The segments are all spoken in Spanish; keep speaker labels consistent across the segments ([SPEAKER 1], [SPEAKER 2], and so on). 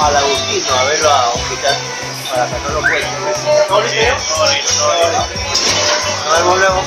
[SPEAKER 1] al Agustino a verlo a Hojita para. Todo
[SPEAKER 2] listo, todo listo.
[SPEAKER 1] Nos
[SPEAKER 2] vemos
[SPEAKER 1] luego.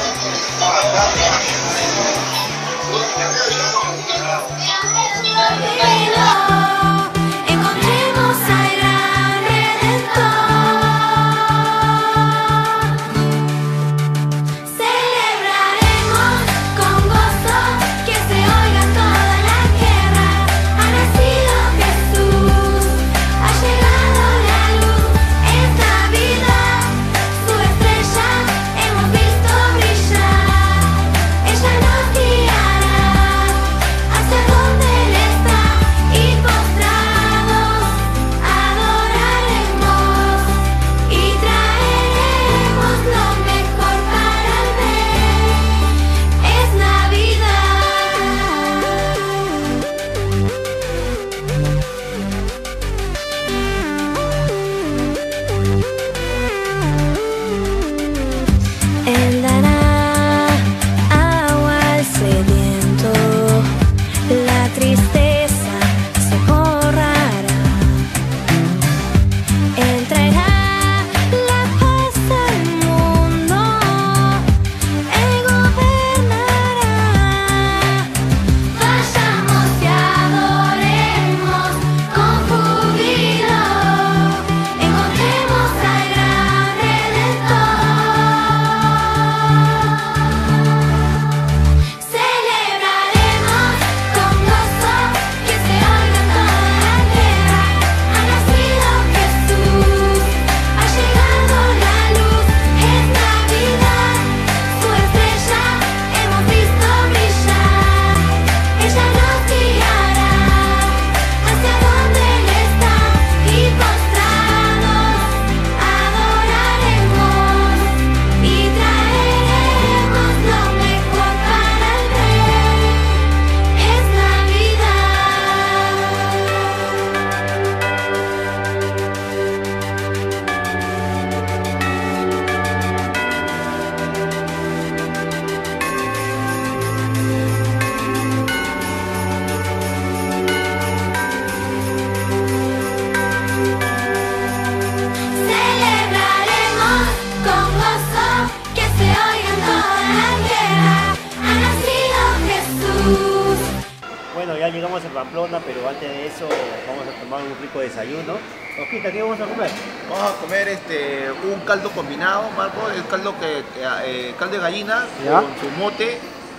[SPEAKER 3] Bueno, ya llegamos a Pamplona, pero antes de eso vamos a tomar un rico desayuno. Osquita, ¿qué vamos a comer?
[SPEAKER 4] Vamos a comer este, un caldo combinado, Marco, el caldo que eh, caldo de gallina ¿Ya? con su mote,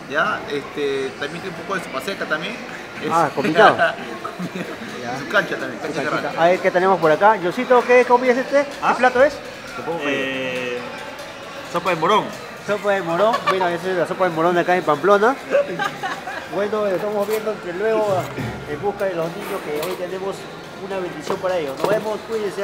[SPEAKER 4] ya, este, también tiene un poco de sopa seca también. Es- Ah, combinado. Combinado. Su cancha también, cancha serrana.
[SPEAKER 3] A ver qué tenemos por acá. Yosito, ¿qué comida es este? ¿Ah? ¿Qué plato es?
[SPEAKER 5] Eh, sopa de morón.
[SPEAKER 3] Sopa de morón. Bueno, esa es la sopa de morón de acá en Pamplona. Bueno, estamos viendo que luego en busca de los niños que hoy tenemos una bendición para ellos. Nos vemos, cuídense.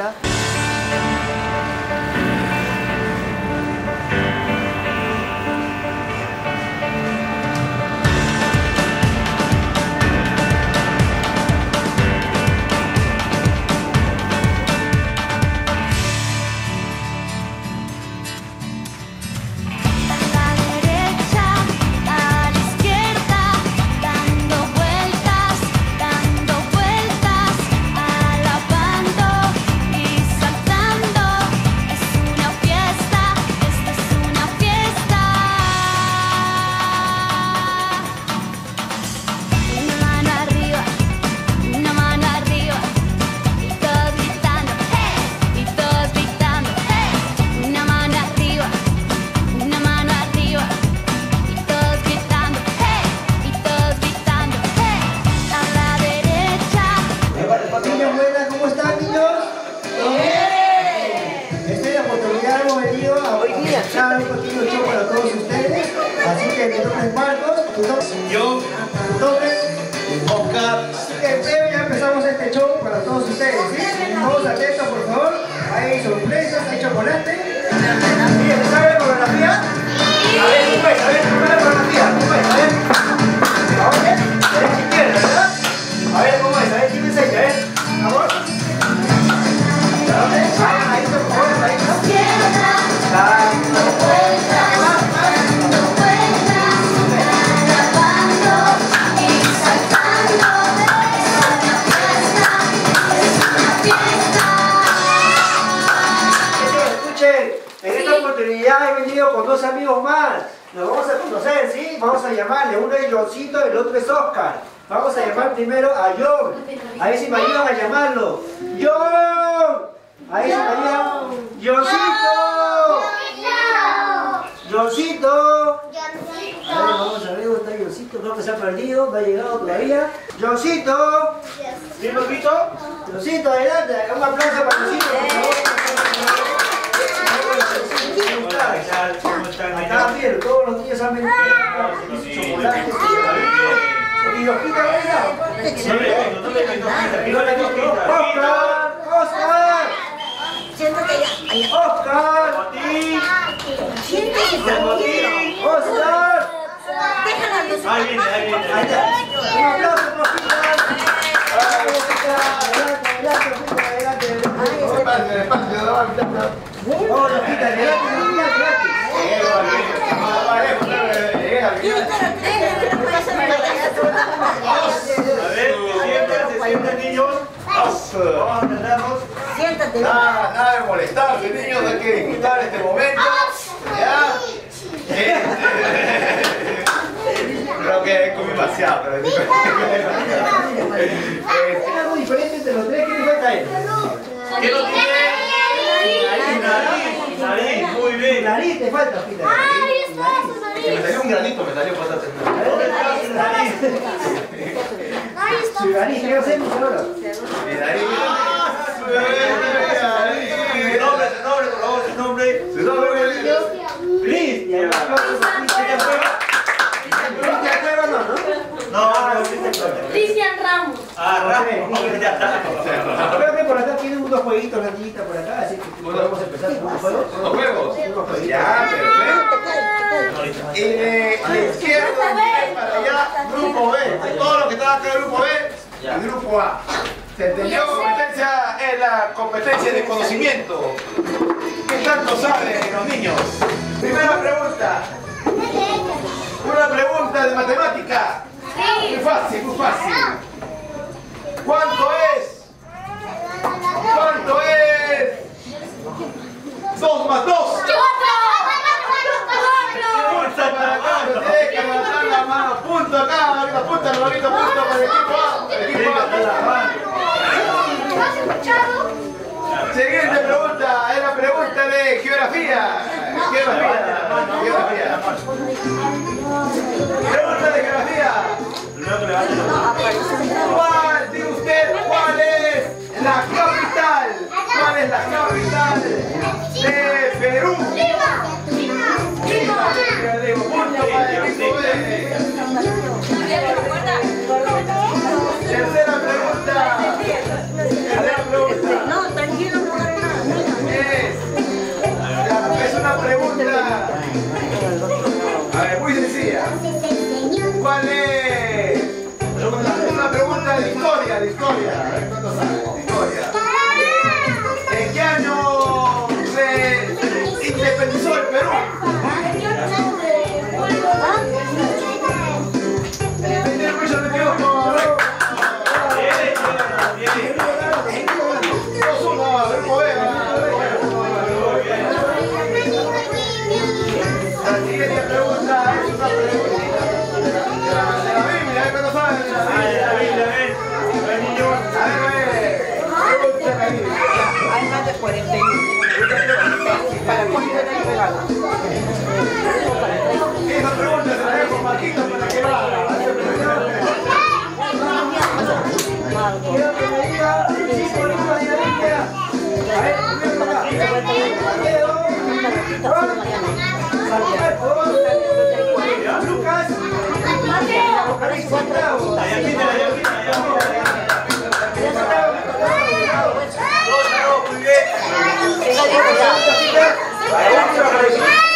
[SPEAKER 3] venido a escuchar un pequeño show para todos ustedes. Así que mi nombre es Marcos, tu nombre yo, tu Oscar. Así que en breve ya empezamos este show para todos ustedes, ¿sí? Todos atentos, por favor. Hay sorpresas, hay chocolate. ¿Sí? ¿Saben la coreografía? A ver, tú ves, a ver, tú ves la a ver. Vamos a conocer, ¿sí? Vamos a llamarle. Uno es Johncito, el otro es Oscar. Vamos a llamar primero a John. A ver si me ayudan a llamarlo. ¡John! A ver si me ayudan. ¡Johncito! ¡Johncito! A ver, vamos a ver dónde está Johncito. Creo que se ha perdido, no ha llegado todavía. ¡Johncito!
[SPEAKER 5] ¿Sí, papito?
[SPEAKER 3] Johncito, adelante. Un aplauso para Johncito, por favor. Hola, ¿qué
[SPEAKER 5] tal? ¿Cómo están? Está
[SPEAKER 3] bien, todos los días y
[SPEAKER 5] quito. Oscar,
[SPEAKER 3] Oscar, Siento que ya. Oscar. Oscar. Déjala
[SPEAKER 5] luz. Ahí viene, ahí viene. Ahí está.
[SPEAKER 3] Un aplauso, Rosita. Bravo, Rosita. Adelante, adelante, adelante, adelante.
[SPEAKER 4] Espacio, espacio, adelante. Vamos.
[SPEAKER 3] A
[SPEAKER 5] ver, se sientan, se sientan niños.
[SPEAKER 4] Vamos a
[SPEAKER 5] atendernos. Siéntate.
[SPEAKER 4] Nada, nada de molestarse, niños, hay que disfrutar este momento. ¿Ya? Creo que comí demasiado. pero- Hay
[SPEAKER 3] algo diferente entre los tres, ¿qué le falta a él?
[SPEAKER 5] ¿Qué no tiene? Nariz, nariz, muy bien.
[SPEAKER 3] Nariz te falta, Pita.
[SPEAKER 4] Me salió un granito, me salió falta ¿Dónde
[SPEAKER 3] está su nariz? Su nariz, ¿qué hacemos ahora?
[SPEAKER 4] Mi nariz. Su nombre,
[SPEAKER 5] su nombre, por favor, su nombre.
[SPEAKER 4] Para
[SPEAKER 3] Cristian. Cristian
[SPEAKER 5] ¿no? No, no, no.
[SPEAKER 3] Cristian
[SPEAKER 6] Ramos.
[SPEAKER 5] Ah, está.
[SPEAKER 3] Creo que por acá tienen unos jueguitos, la niñita por acá, así que podemos empezar con unos juegos. ¿Unos
[SPEAKER 4] juegos? Ya, perfecto. Y de la izquierda para allá, grupo B. Todo lo que está acá, grupo B, y grupo A. ¿Se entendió? Competencia es la competencia de conocimiento. ¿Qué tanto saben los niños? Primera pregunta. Una pregunta de matemática. Muy fácil, muy fácil. ¿Cuánto es? ¿Cuánto es? Dos más dos. Punto para acá, tiene que levantar la mano. Punto acá, ahorita punto, hermanito, punto para el equipo A. El equipo A. Siguiente pregunta, es la pregunta de geografía. Geografía, geografía. Pregunta de geografía. ¿Cuál, diga usted, cuál es la capital? ¿Cuál es la capital pero. Regalo. Esa.
[SPEAKER 3] Mateo, Lucas, bien.
[SPEAKER 5] La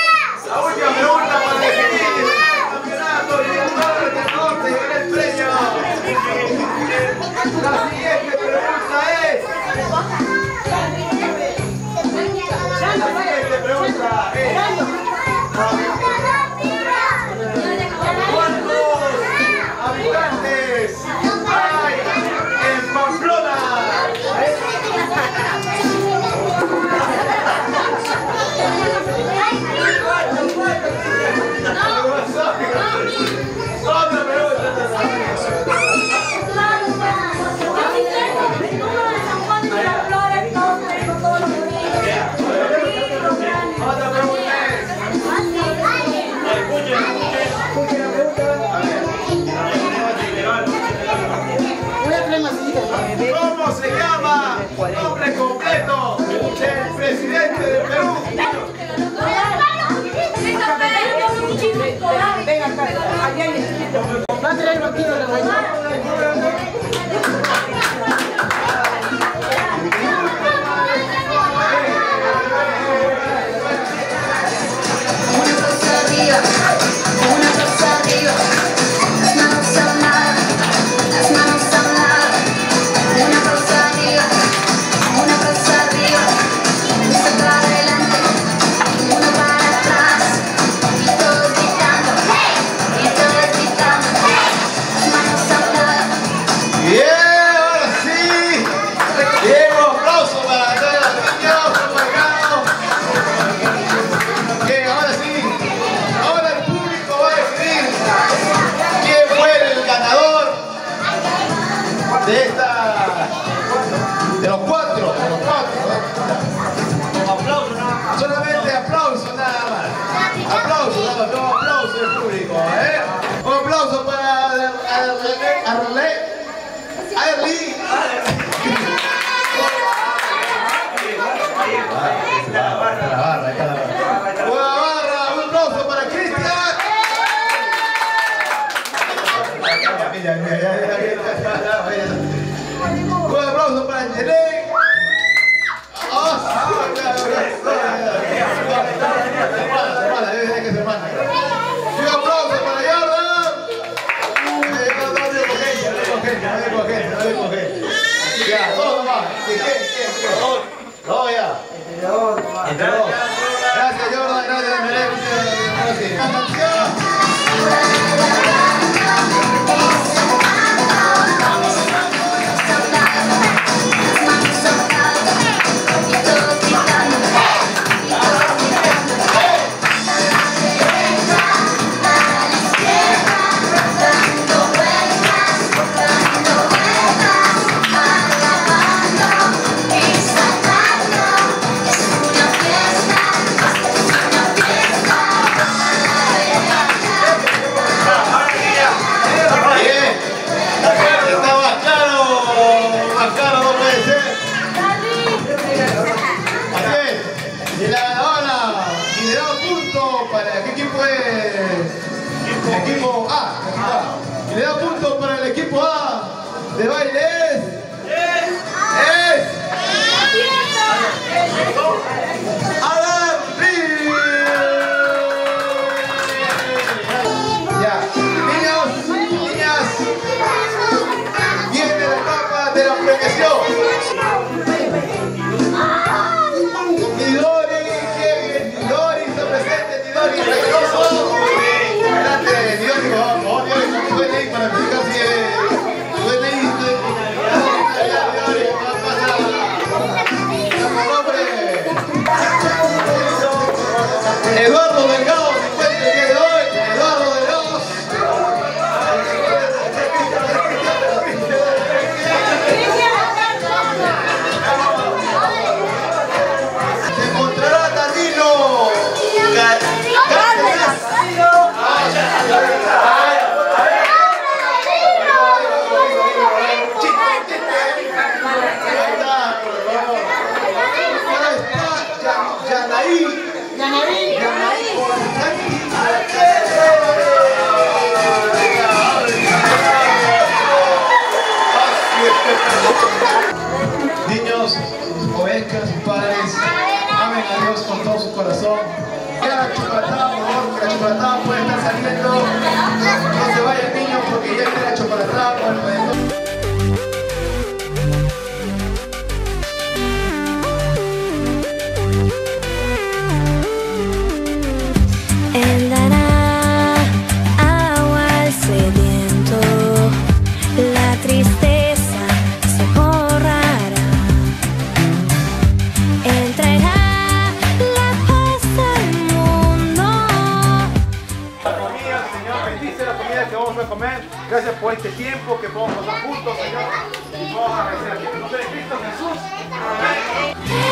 [SPEAKER 3] Va a tirar el banquillo la mañana.
[SPEAKER 4] Brasil. Gracias por este tiempo que podemos pasar juntos, Señor, y podamos agradecer a ti. En nombre Cristo Jesús. Amén.